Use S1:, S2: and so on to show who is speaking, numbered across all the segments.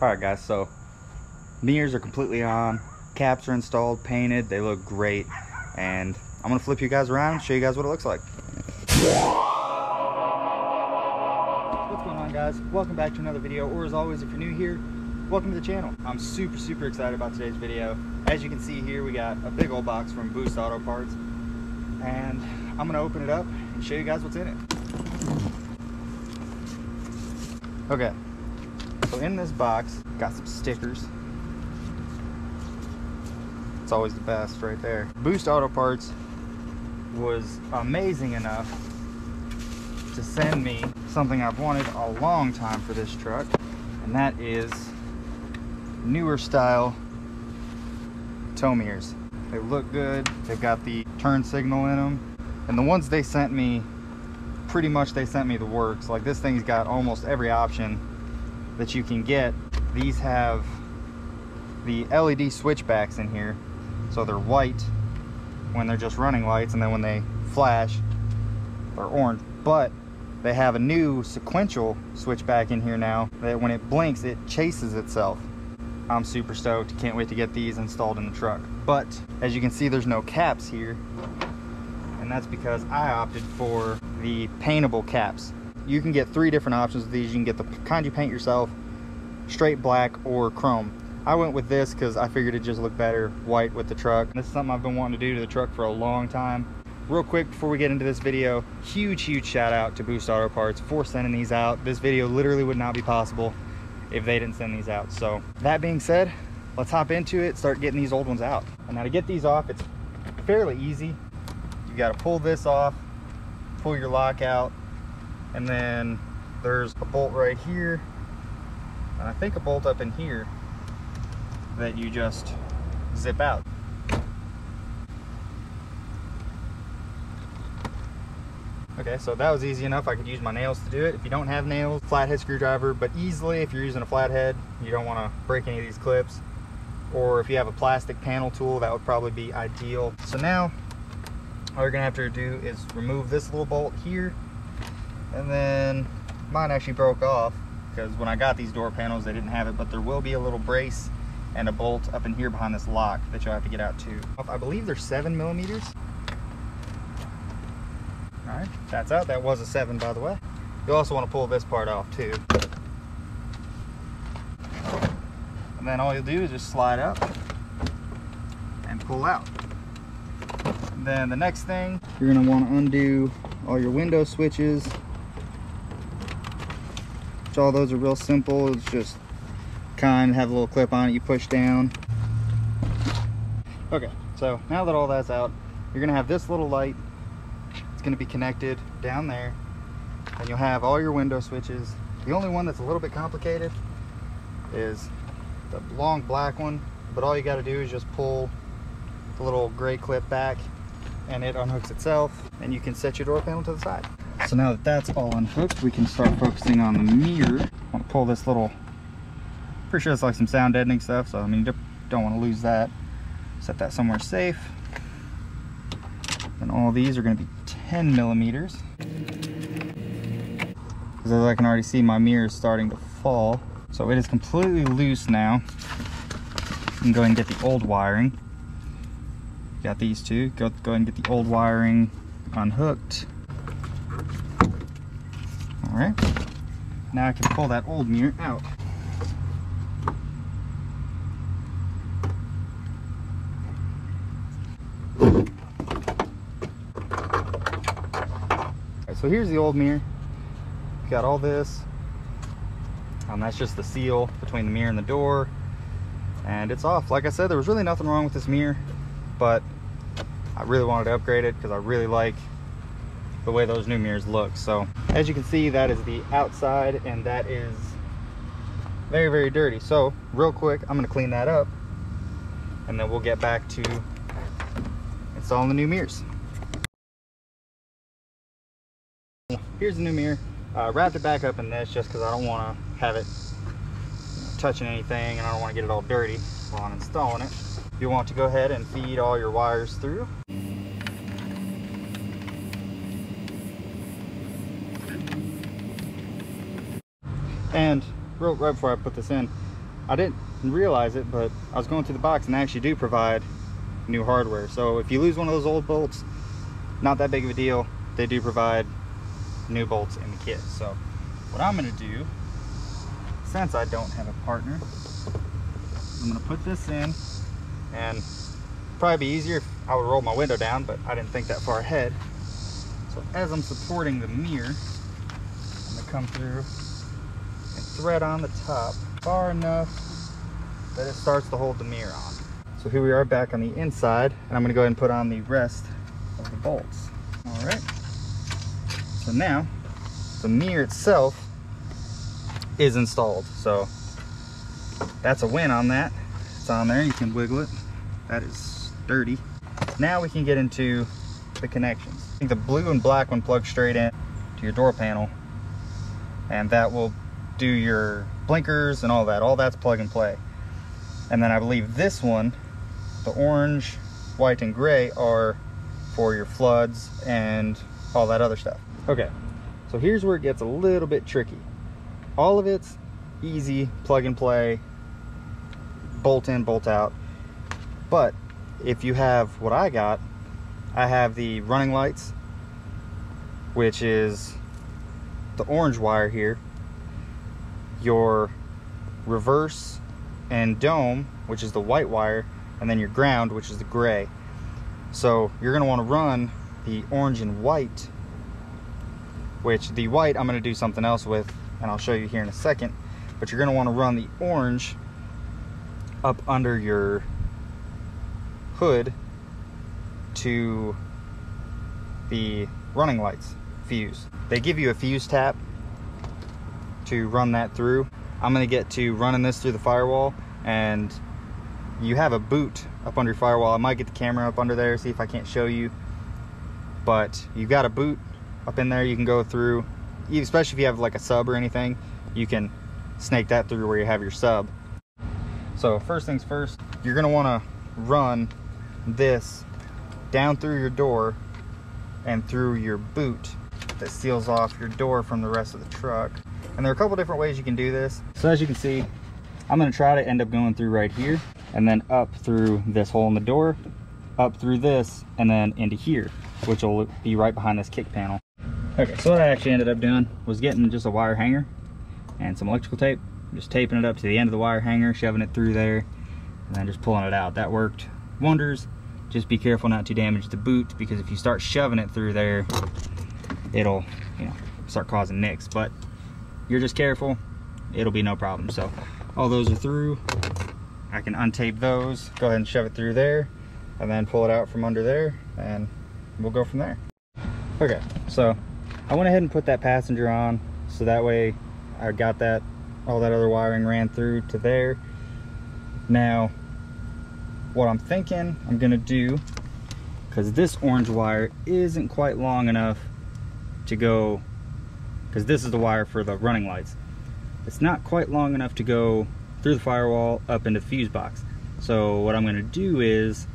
S1: All right, guys, so mirrors are completely on, caps are installed, painted, they look great, and I'm gonna flip you guys around show you guys what it looks like. What's going on, guys? Welcome back to another video, or as always, if you're new here, welcome to the channel. I'm super, super excited about today's video. As you can see here, we got a big old box from Boost Auto Parts, and I'm gonna open it up and show you guys what's in it. Okay, so in this box, got some stickers. It's always the best right there. Boost Auto Parts was amazing enough to send me something I've wanted a long time for this truck, and that is newer style tow mirrors. They look good, they've got the turn signal in them, and the ones they sent me, pretty much they sent me the works. Like this thing's got almost every option that you can get. These have the LED switchbacks in here, so they're white when they're just running lights, and then when they flash, they're orange. But they have a new sequential switchback in here now that when it blinks, it chases itself. I'm super stoked. Can't wait to get these installed in the truck. But as you can see, there's no caps here. And that's because I opted for the paintable caps. You can get three different options of these. You can get the kind you paint yourself, straight black or chrome. I went with this because I figured it just looked better white with the truck. This is something I've been wanting to do to the truck for a long time. Real quick before we get into this video, huge, huge shout out to Boost Auto Parts for sending these out. This video literally would not be possible if they didn't send these out. So that being said, let's hop into it, start getting these old ones out. And now to get these off, it's fairly easy. You gotta pull this off, pull your lock out, and then there's a bolt right here, and I think a bolt up in here that you just zip out. Okay, so that was easy enough. I could use my nails to do it. If you don't have nails, flathead screwdriver, but easily if you're using a flathead, you don't want to break any of these clips. Or if you have a plastic panel tool, that would probably be ideal. So now, all you're gonna have to do is remove this little bolt here, and then mine actually broke off because when I got these door panels, they didn't have it, but there will be a little brace and a bolt up in here behind this lock that you'll have to get out too. I believe they're seven millimeters. All right, that's out. That was a seven, by the way. You'll also want to pull this part off too. And then all you'll do is just slide up and pull out. And then the next thing, you're gonna want to undo all your window switches. All those are real simple. It's just kind have a little clip on it you push down. Okay, so now that all that's out, you're gonna have this little light it's to be connected down there and you'll have all your window switches. The only one that's a little bit complicated is the long black one, but all you got to do is just pull the little gray clip back and it unhooks itself and you can set your door panel to the side. So now that that's all unhooked, we can start focusing on the mirror. I want to pull this little, pretty sure it's like some sound deadening stuff, so I mean, don't want to lose that. Set that somewhere safe. And all these are going to be 10 millimeters. Because as I can already see, my mirror is starting to fall. So it is completely loose now. You can go ahead and get the old wiring. Got these two. Go, go ahead and get the old wiring unhooked. Alright. Now I can pull that old mirror out. so here's the old mirror. Got all this. Um, that's just the seal between the mirror and the door. And it's off. Like I said, there was really nothing wrong with this mirror, but I really wanted to upgrade it because I really like the way those new mirrors look. So as you can see, that is the outside and that is very, very dirty. So real quick, I'm gonna clean that up and then we'll get back to installing the new mirrors. Here's the new mirror. Uh, wrapped it back up in this just because I don't want to have it touching anything and I don't want to get it all dirty while I'm installing it. You want to go ahead and feed all your wires through. And real, right before I put this in, I didn't realize it, but I was going through the box and they actually do provide new hardware. So if you lose one of those old bolts, not that big of a deal. They do provide new bolts in the kit. So what I'm gonna do, since I don't have a partner, I'm gonna put this in and probably be easier if I would roll my window down, but I didn't think that far ahead. So as I'm supporting the mirror, I'm gonna come through thread on the top far enough that it starts to hold the mirror on. So here we are back on the inside, and I'm gonna go ahead and put on the rest of the bolts. All right. So now, the mirror itself is installed. So that's a win on that. It's on there, you can wiggle it. That is sturdy. Now we can get into the connections. I think the blue and black one plugs straight in to your door panel, and that will do your blinkers and all that. All that's plug and play. And then I believe this one the orange, white, and gray are for your floods and all that other stuff. Okay, so here's where it gets a little bit tricky. All of it's easy, plug and play, bolt in, bolt out. But if you have what I got, I have the running lights, which is the orange wire here, your reverse and dome, which is the white wire, and then your ground, which is the gray. So you're gonna wanna run the orange and white, which the white I'm gonna do something else with, and I'll show you here in a second, but you're gonna wanna run the orange up under your hood to the running lights fuse. They give you a fuse tap to run that through. I'm gonna get to running this through the firewall and you have a boot up under your firewall. I might get the camera up under there, see if I can't show you. But you've got a boot up in there you can go through, especially if you have like a sub or anything, you can snake that through where you have your sub. So first things first, you're gonna wanna run this down through your door and through your boot that seals off your door from the rest of the truck. And there are a couple different ways you can do this. So as you can see, I'm gonna try to end up going through right here and then up through this hole in the door, up through this, and then into here, which will be right behind this kick panel. Okay, so what I actually ended up doing was getting just a wire hanger and some electrical tape, just taping it up to the end of the wire hanger, shoving it through there, and then just pulling it out. That worked wonders. Just be careful not to damage the boot because if you start shoving it through there, it'll, you know, start causing nicks. But you're just careful, it'll be no problem. So all those are through. I can untape those, go ahead and shove it through there, and then pull it out from under there, and we'll go from there. Okay, so I went ahead and put that passenger on, so that way I got that, all that other wiring ran through to there. Now, what I'm thinking I'm gonna do, because this orange wire isn't quite long enough to go, because this is the wire for the running lights. It's not quite long enough to go through the firewall up into the fuse box. So what I'm gonna do is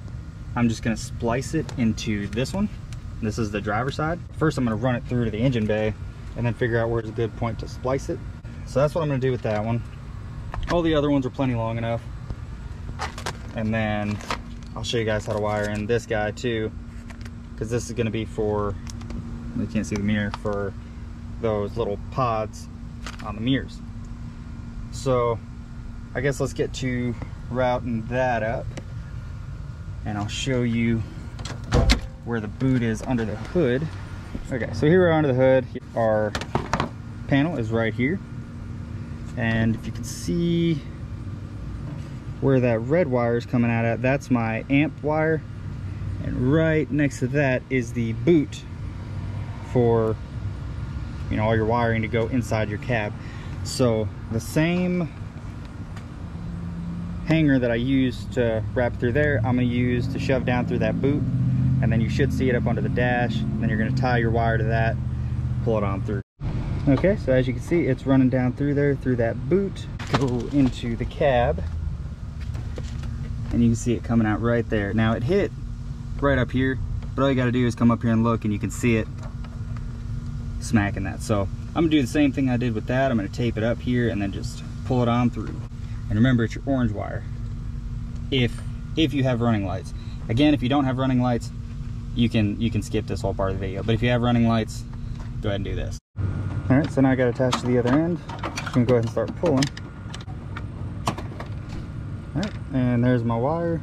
S1: I'm just gonna splice it into this one. This is the driver side. First I'm gonna run it through to the engine bay and then figure out where's a good point to splice it. So that's what I'm gonna do with that one. All the other ones are plenty long enough. And then I'll show you guys how to wire in this guy too, because this is gonna be for, you can't see the mirror, for those little pods on the mirrors. So I guess let's get to routing that up and I'll show you where the boot is under the hood. Okay, so here we're under the hood. Our panel is right here. And if you can see where that red wire is coming out at, that's my amp wire. And right next to that is the boot for you know all your wiring to go inside your cab. So the same hanger that I used to wrap through there, I'm gonna use to shove down through that boot. And then you should see it up under the dash. Then you're gonna tie your wire to that, pull it on through. Okay, so as you can see, it's running down through there, through that boot, go into the cab. And you can see it coming out right there. Now it hit right up here, but all you gotta do is come up here and look and you can see it smacking that. So I'm gonna do the same thing I did with that. I'm gonna tape it up here and then just pull it on through. And remember, it's your orange wire. If if you have running lights. Again, if you don't have running lights, you can you can skip this whole part of the video. But if you have running lights, go ahead and do this. All right, so now I got attached to the other end. Just gonna go ahead and start pulling. All right, and there's my wire.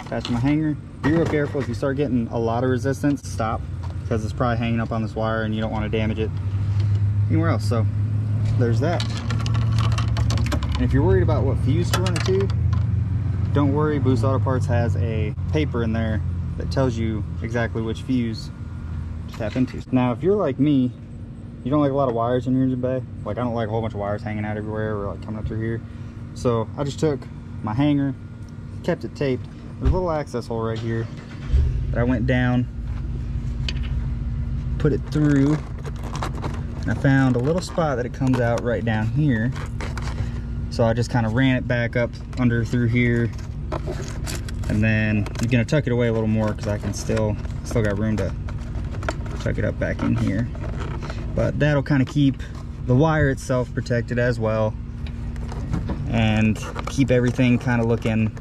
S1: Attach my hanger. Be real careful if you start getting a lot of resistance, stop because it's probably hanging up on this wire and you don't want to damage it anywhere else. So there's that. And if you're worried about what fuse to run it to, don't worry, Boost Auto Parts has a paper in there that tells you exactly which fuse to tap into. Now, if you're like me, you don't like a lot of wires in your engine bay. Like I don't like a whole bunch of wires hanging out everywhere or like coming up through here. So I just took my hanger, kept it taped. There's a little access hole right here that I went down, put it through, and I found a little spot that it comes out right down here. So I just kind of ran it back up under through here. And then I'm gonna tuck it away a little more because I can still, still got room to tuck it up back in here. But that'll kind of keep the wire itself protected as well and keep everything kind of looking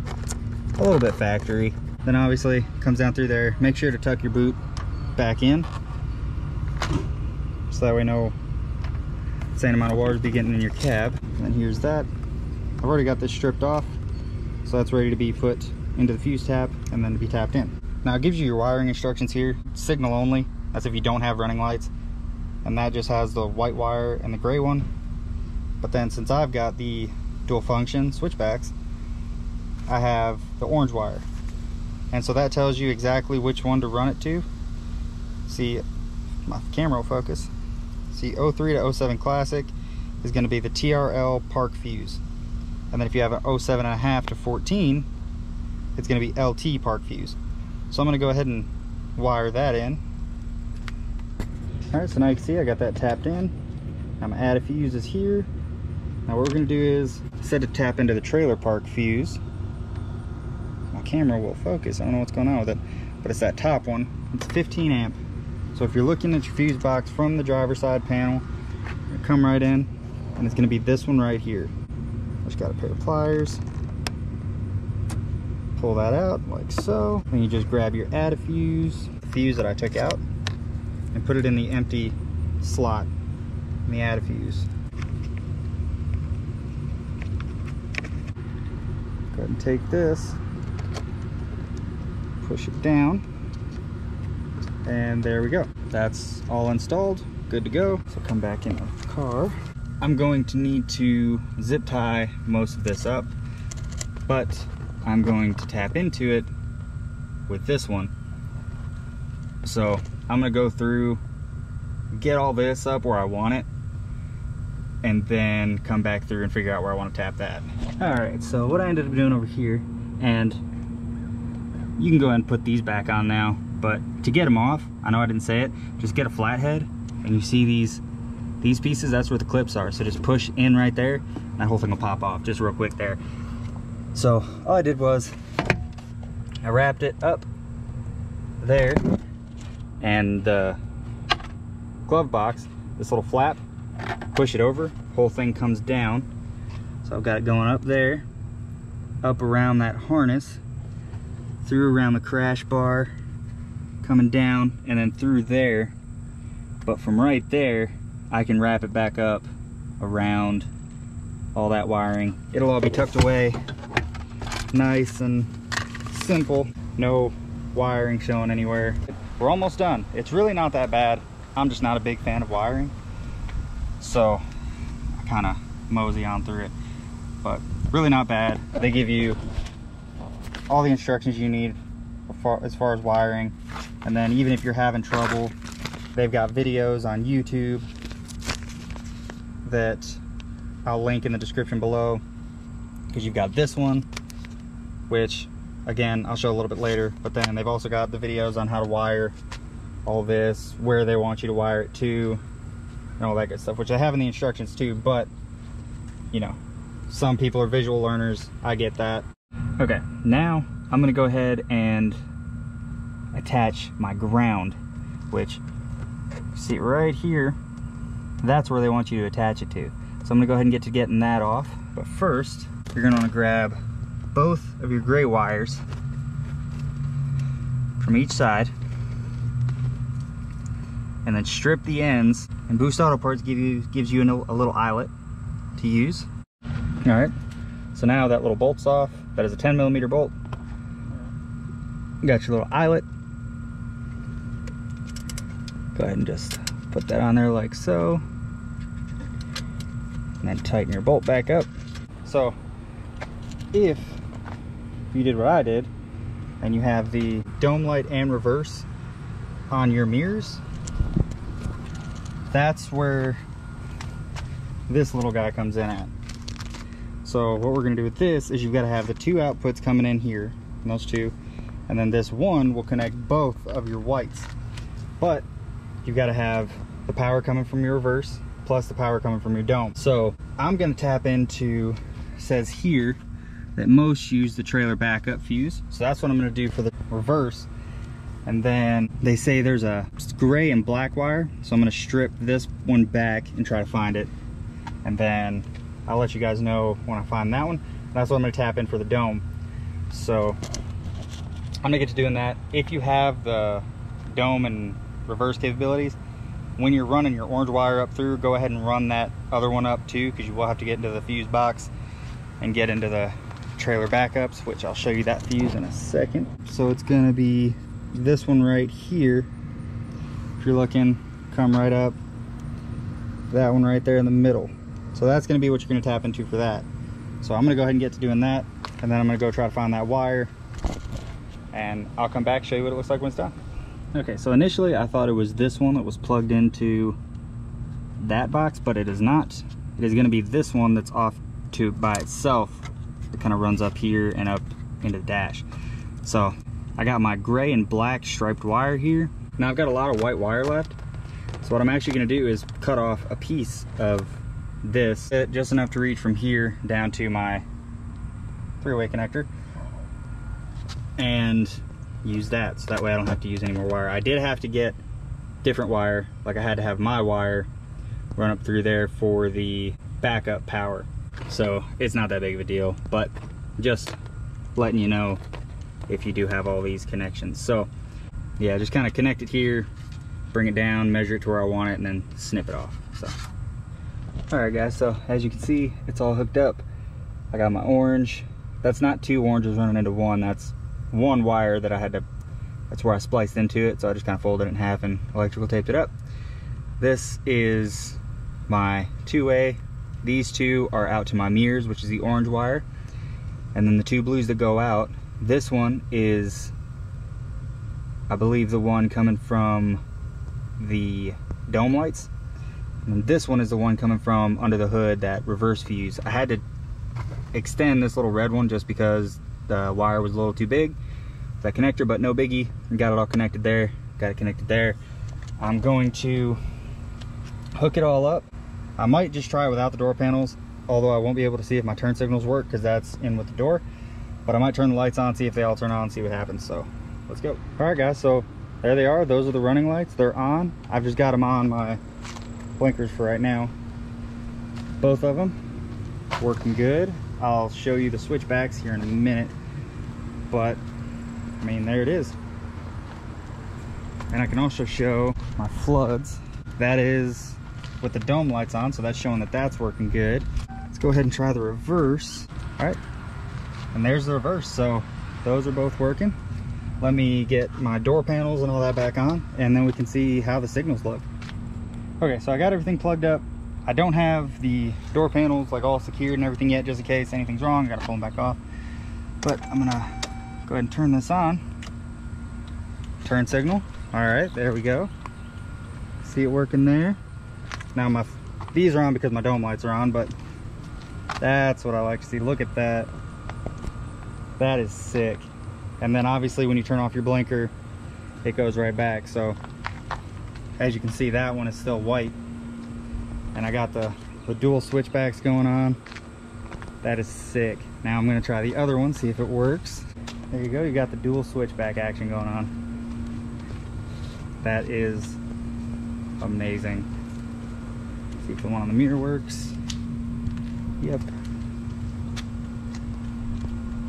S1: a little bit factory. Then obviously comes down through there. Make sure to tuck your boot back in so that way no same amount of water be getting in your cab. And here's that. I've already got this stripped off, so that's ready to be put into the fuse tap and then to be tapped in. Now it gives you your wiring instructions here, signal only, that's if you don't have running lights. And that just has the white wire and the gray one. But then since I've got the dual function switchbacks, I have the orange wire. And so that tells you exactly which one to run it to. See, my camera will focus. See, 03 to 07 Classic is going to be the TRL Park Fuse. And then if you have an 07.5 to 14, it's going to be LT Park Fuse. So I'm going to go ahead and wire that in. Alright, so now you can see I got that tapped in. I'm going to add a fuses here. Now what we're going to do is set to tap into the trailer park fuse. My camera will focus. I don't know what's going on with it. But it's that top one. It's 15 amp. So if you're looking at your fuse box from the driver's side panel, come right in and it's to be this one right here. Just got a pair of pliers. Pull that out like so. And you just grab your add a fuse, the fuse that I took out, and put it in the empty slot in the add a fuse. Go ahead and take this, push it down, and there we go. That's all installed, good to go. So come back in the car. I'm going to need to zip tie most of this up, but I'm going to tap into it with this one. So I'm gonna go through, get all this up where I want it, and then come back through and figure out where I want to tap that. All right, so what I ended up doing over here, and you can go ahead and put these back on now, but to get them off, I know I didn't say it, just get a flathead, and you see these these pieces, that's where the clips are. So just push in right there, that whole thing will pop off, just real quick there. So all I did was, I wrapped it up there, and the glove box, this little flap, push it over, whole thing comes down. So I've got it going up there, up around that harness, through around the crash bar, coming down, and then through there. But from right there, I can wrap it back up around all that wiring. It'll all be tucked away nice and simple. No wiring showing anywhere. We're almost done. It's really not that bad. I'm just not a big fan of wiring. So I kind of mosey on through it. But really not bad. They give you all the instructions you need as far as wiring. And then even if you're having trouble, they've got videos on YouTube that I'll link in the description below. Because you've got this one which again I'll show a little bit later. But then they've also got the videos on how to wire all this where they want you to wire it to and all that good stuff which I have in the instructions too but you know some people are visual learners. I get that. Okay now I'm gonna go ahead and attach my ground which see right here that's where they want you to attach it to. So I'm gonna go ahead and get to getting that off. But first, you're gonna wanna grab both of your gray wires from each side and then strip the ends and Boost Auto Parts give you, gives you a little eyelet to use. All right, so now that little bolt's off. That is a 10 millimeter bolt. You got your little eyelet. Go ahead and just put that on there like so. And then tighten your bolt back up. So if you did what I did and you have the dome light and reverse on your mirrors, that's where this little guy comes in at. So what we're gonna do with this is you've gotta have the two outputs coming in here, those two, and then this one will connect both of your whites. But you've gotta have the power coming from your reverse plus the power coming from your dome. So I'm gonna tap into, says here, that most use the trailer backup fuse. So that's what I'm gonna do for the reverse. And then they say there's a gray and black wire. So I'm gonna strip this one back and try to find it. And then I'll let you guys know when I find that one. That's what I'm gonna tap in for the dome. So I'm gonna get to doing that. If you have the dome and reverse capabilities, when you're running your orange wire up through, go ahead and run that other one up too, because you will have to get into the fuse box and get into the trailer backups, which I'll show you that fuse in a second. So it's gonna be this one right here. If you're looking, come right up. That one right there in the middle. So that's gonna be what you're gonna tap into for that. So I'm gonna go ahead and get to doing that, and then I'm gonna go try to find that wire, and I'll come back, show you what it looks like when it's done. Okay, so initially I thought it was this one that was plugged into that box, but it is not. It is gonna be this one that's off to by itself. It kind of runs up here and up into the dash. So I got my gray and black striped wire here. Now I've got a lot of white wire left. So what I'm actually gonna do is cut off a piece of this just enough to reach from here down to my three-way connector and use that so that way I don't have to use any more wire. I did have to get different wire like I had to have my wire run up through there for the backup power. So it's not that big of a deal but just letting you know if you do have all these connections. So yeah just kind of connect it here bring it down measure it to where I want it and then snip it off so. All right guys so as you can see it's all hooked up. I got my orange. That's not two oranges running into one that's one wire that i had to that's where i spliced into it so i just kind of folded it in half and electrical taped it up this is my two-way these two are out to my mirrors which is the orange wire and then the two blues that go out this one is i believe the one coming from the dome lights and this one is the one coming from under the hood, that reverse fuse. I had to extend this little red one just because the wire was a little too big. That connector, but no biggie. Got it all connected there. Got it connected there. I'm going to hook it all up. I might just try it without the door panels, although I won't be able to see if my turn signals work because that's in with the door. But I might turn the lights on, see if they all turn on, see what happens. So let's go. All right, guys, so there they are. Those are the running lights. They're on. I've just got them on my blinkers for right now. Both of them working good. I'll show you the switchbacks here in a minute, but I mean, there it is. And I can also show my floods. That is with the dome lights on, so that's showing that that's working good. Let's go ahead and try the reverse. All right, and there's the reverse. So those are both working. Let me get my door panels and all that back on, and then we can see how the signals look. Okay, so I got everything plugged up. I don't have the door panels like all secured and everything yet, just in case anything's wrong. I gotta pull them back off. But I'm gonna go ahead and turn this on. Turn signal. All right, there we go. See it working there. Now my these are on because my dome lights are on, but that's what I like to see. Look at that. That is sick. And then obviously when you turn off your blinker, it goes right back. So as you can see that one is still white and I got the, the dual switchbacks going on. That is sick. Now I'm gonna try the other one see if it works. There you go you got the dual switchback action going on. That is amazing. See if the one on the mirror works. Yep.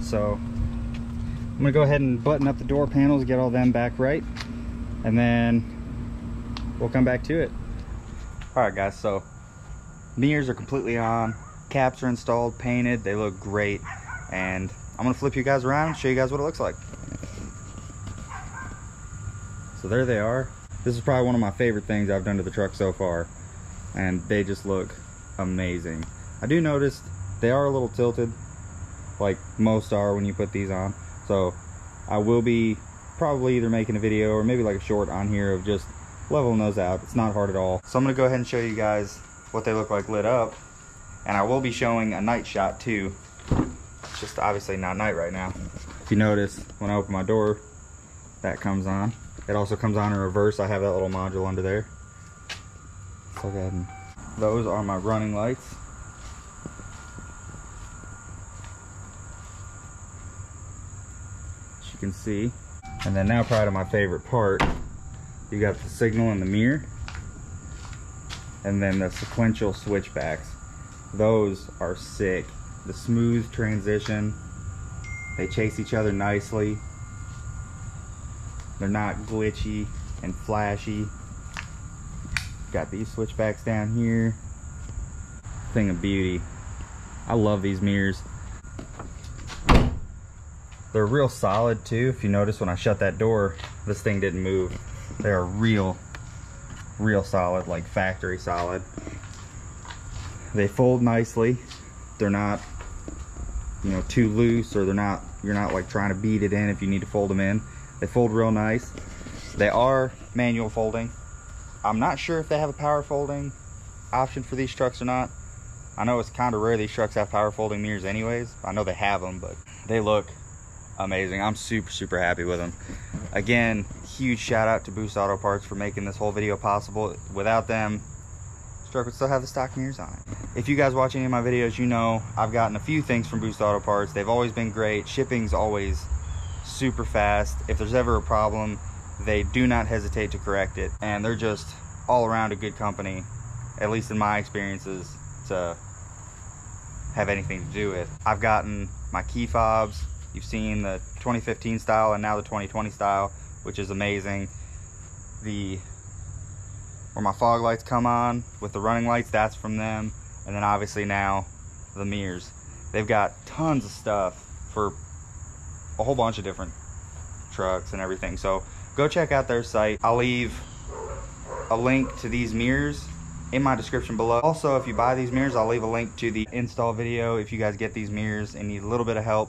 S1: So I'm gonna go ahead and button up the door panels, get all them back right, and then we'll come back to it. All right guys, so mirrors are completely on, caps are installed, painted, they look great, and I'm gonna flip you guys around show you guys what it looks like. So there they are. This is probably one of my favorite things I've done to the truck so far, and they just look amazing. I do notice they are a little tilted, like most are when you put these on. So I will be probably either making a video or maybe like a short on here of just leveling those out. It's not hard at all. So I'm gonna go ahead and show you guys what they look like lit up. And I will be showing a night shot too. It's just obviously not night right now. If you notice, when I open my door, that comes on. It also comes on in reverse. I have that little module under there. So go ahead and those are my running lights. As you can see. And then now probably my favorite part, you got the signal in the mirror and then the sequential switchbacks. Those are sick. The smooth transition, they chase each other nicely. They're not glitchy and flashy. Got these switchbacks down here. Thing of beauty. I love these mirrors. They're real solid too. If you notice when I shut that door, this thing didn't move. They are real, real solid, like factory solid. They fold nicely. They're not, you know, too loose or they're not, you're not like trying to beat it in if you need to fold them in. They fold real nice. They are manual folding. I'm not sure if they have a power folding option for these trucks or not. I know it's kind of rare these trucks have power folding mirrors anyways. I know they have them, but they look amazing. I'm super, super happy with them. Again, huge shout out to Boost Auto Parts for making this whole video possible. Without them, this truck would still have the stock mirrors on it. If you guys watch any of my videos, you know I've gotten a few things from Boost Auto Parts. They've always been great. Shipping's always super fast. If there's ever a problem, they do not hesitate to correct it. And they're just all around a good company, at least in my experiences, to have anything to do with. I've gotten my key fobs, You've seen the 2015 style and now the 2020 style, which is amazing. The where my fog lights come on with the running lights, that's from them. And then obviously now the mirrors. They've got tons of stuff for a whole bunch of different trucks and everything. So go check out their site. I'll leave a link to these mirrors in my description below. Also, if you buy these mirrors, I'll leave a link to the install video if you guys get these mirrors and need a little bit of help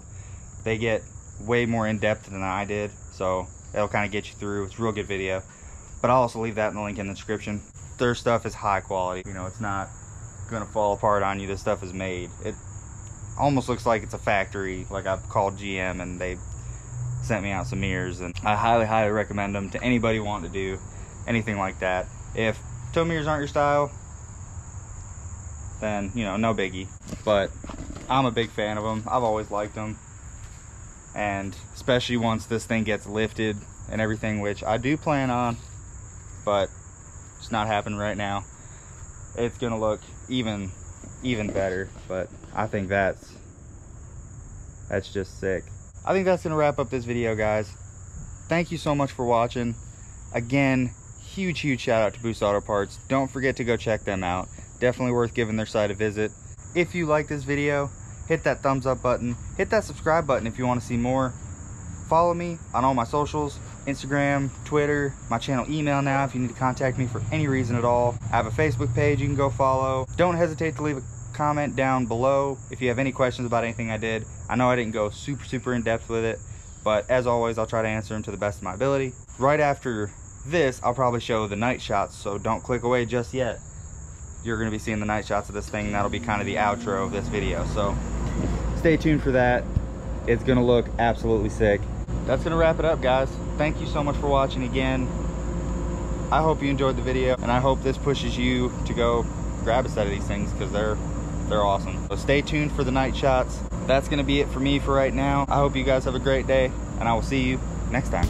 S1: they get way more in-depth than I did, so it'll kind of get you through. It's a real good video. But I'll also leave that in the link in the description. Their stuff is high quality. You know, it's not gonna fall apart on you. This stuff is made. It almost looks like it's a factory. Like I've called GM and they sent me out some mirrors and I highly, highly recommend them to anybody wanting to do anything like that. If tow mirrors aren't your style, then, you know, no biggie. But I'm a big fan of them. I've always liked them and especially once this thing gets lifted and everything which I do plan on but it's not happening right now. It's gonna look even even better but I think that's that's just sick. I think that's gonna wrap up this video guys. Thank you so much for watching. Again huge huge shout out to Boost Auto Parts. Don't forget to go check them out. Definitely worth giving their site a visit. If you like this video hit that thumbs up button, hit that subscribe button if you want to see more. Follow me on all my socials, Instagram, Twitter, my channel email now if you need to contact me for any reason at all. I have a Facebook page you can go follow. Don't hesitate to leave a comment down below if you have any questions about anything I did. I know I didn't go super, super in depth with it, but as always, I'll try to answer them to the best of my ability. Right after this, I'll probably show the night shots, so don't click away just yet. You're gonna be seeing the night shots of this thing. That'll be kind of the outro of this video, so stay tuned for that. It's gonna look absolutely sick. That's gonna wrap it up, guys. Thank you so much for watching again. I hope you enjoyed the video, and I hope this pushes you to go grab a set of these things because they're they're awesome. So stay tuned for the night shots. That's gonna be it for me for right now. I hope you guys have a great day, and I will see you next time.